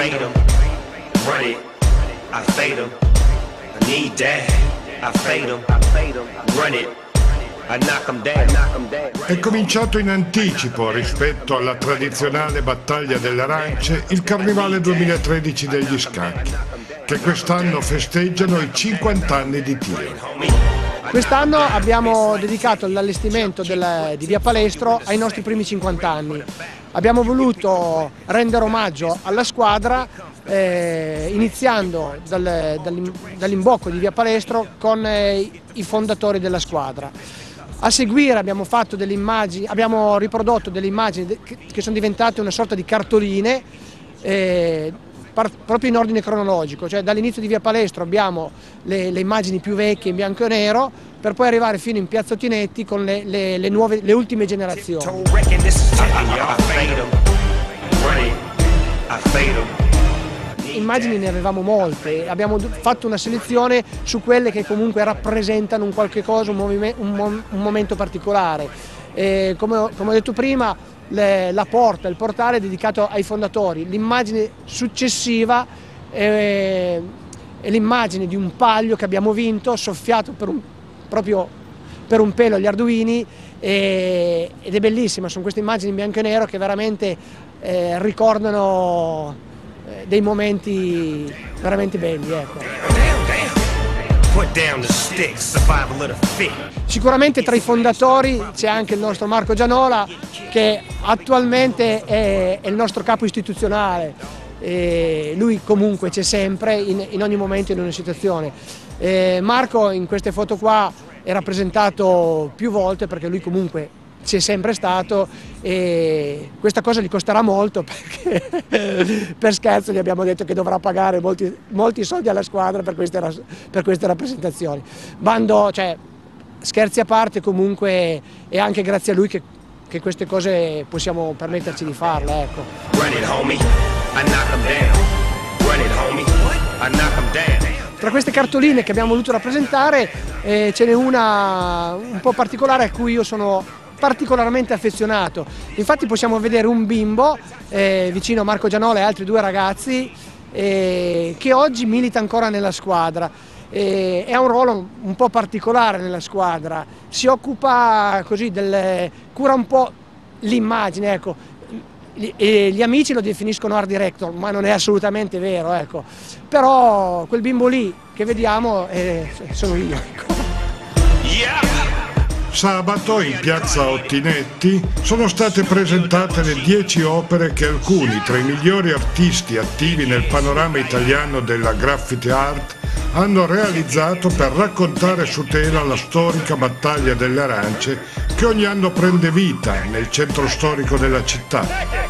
fade them, run it, I fade them. I need that, I fade them, run it. È cominciato in anticipo rispetto alla tradizionale battaglia delle arance il Carnevale 2013 degli scacchi, che quest'anno festeggiano i 50 anni di tiro. Quest'anno abbiamo dedicato l'allestimento di Via Palestro ai nostri primi 50 anni. Abbiamo voluto rendere omaggio alla squadra eh, iniziando dal- dall'im- dall'imbocco di Via Palestro con eh, i fondatori della squadra. A seguire abbiamo, delle immagini, abbiamo riprodotto delle immagini che- sono diventate una sorta di cartoline eh, proprio in ordine cronologico, cioè dall'inizio di Via Palestro abbiamo le, le immagini più vecchie in bianco e nero per poi arrivare fino in Piazza Otinetti con le, le- le nuove, le ultime generazioni. Immagini ne avevamo molte, abbiamo fatto una selezione su quelle che comunque rappresentano un qualche cosa, un, un mom- un momento particolare. E come, ho, come ho detto prima, le- la porta, il portale dedicato ai fondatori. L'immagine successiva è, è l'immagine di un paglio che abbiamo vinto, soffiato per un, proprio per un pelo agli Arduini e- ed è bellissima, sono queste immagini in bianco e nero che veramente eh, ricordano eh, dei momenti veramente belli. Ecco. Sicuramente tra i fondatori c'è anche il nostro Marco Gianola che attualmente è, il nostro capo istituzionale. E lui comunque c'è sempre in, in ogni momento in ogni situazione. E Marco in queste foto qua è rappresentato più volte perché lui comunque c'è sempre stato e questa cosa gli costerà molto perché per scherzo gli abbiamo detto che dovrà pagare molti, molti soldi alla squadra per queste, per queste rappresentazioni. Bando, cioè, scherzi a parte comunque è anche grazie a lui che, che queste cose possiamo permetterci di farle. Ecco. Tra queste cartoline che abbiamo voluto rappresentare eh, ce n'è una un po' particolare a cui io sono particolarmente affezionato. Infatti possiamo vedere un bimbo eh, vicino a Marco Gianola e altri due ragazzi eh, che oggi milita ancora nella squadra. Eh, ha un ruolo un po' particolare nella squadra, si occupa così del, cura un po' l'immagine, ecco. Gli- amici lo definiscono art director, ma non è assolutamente vero, ecco. Però quel bimbo lì che vediamo eh, sono io. ecco. Yeah. Sabato in piazza Ottinetti sono state presentate le 10 opere che alcuni tra i migliori artisti attivi nel panorama italiano della graffiti art hanno realizzato per raccontare su tela la storica battaglia delle arance che ogni anno prende vita nel centro storico della città.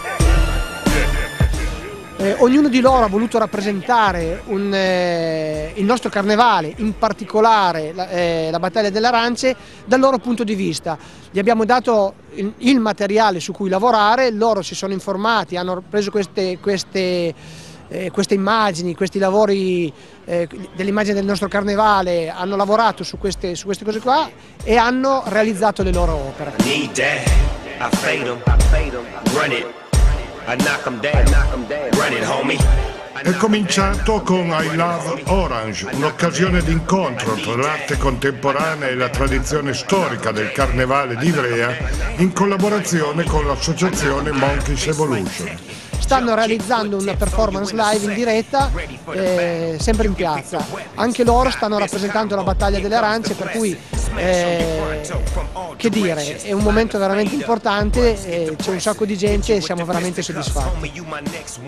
Eh, ognuno di loro ha voluto rappresentare un, eh, il nostro carnevale, in particolare la, eh, la battaglia delle arance, dal loro punto di vista. Gli abbiamo dato il, il materiale su cui lavorare, loro si sono informati, hanno preso queste, queste, eh, queste immagini, questi lavori eh, delle immagini del nostro carnevale, hanno lavorato su queste, su queste cose qua e hanno realizzato le loro opere. È cominciato con I Love Orange, un'occasione d'incontro tra l'arte contemporanea e la tradizione storica del carnevale di Ivrea in collaborazione con l'associazione Monkeys Evolution. stanno realizzando una performance live in diretta eh, sempre in piazza. Anche loro stanno rappresentando la battaglia delle arance, per cui eh, che dire, è un momento veramente importante, eh, c'è un sacco di gente e siamo veramente soddisfatti.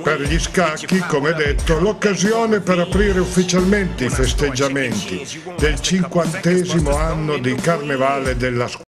Per gli scacchi, come detto, l'occasione per aprire ufficialmente i festeggiamenti del cinquantesimo anno di carnevale della scuola.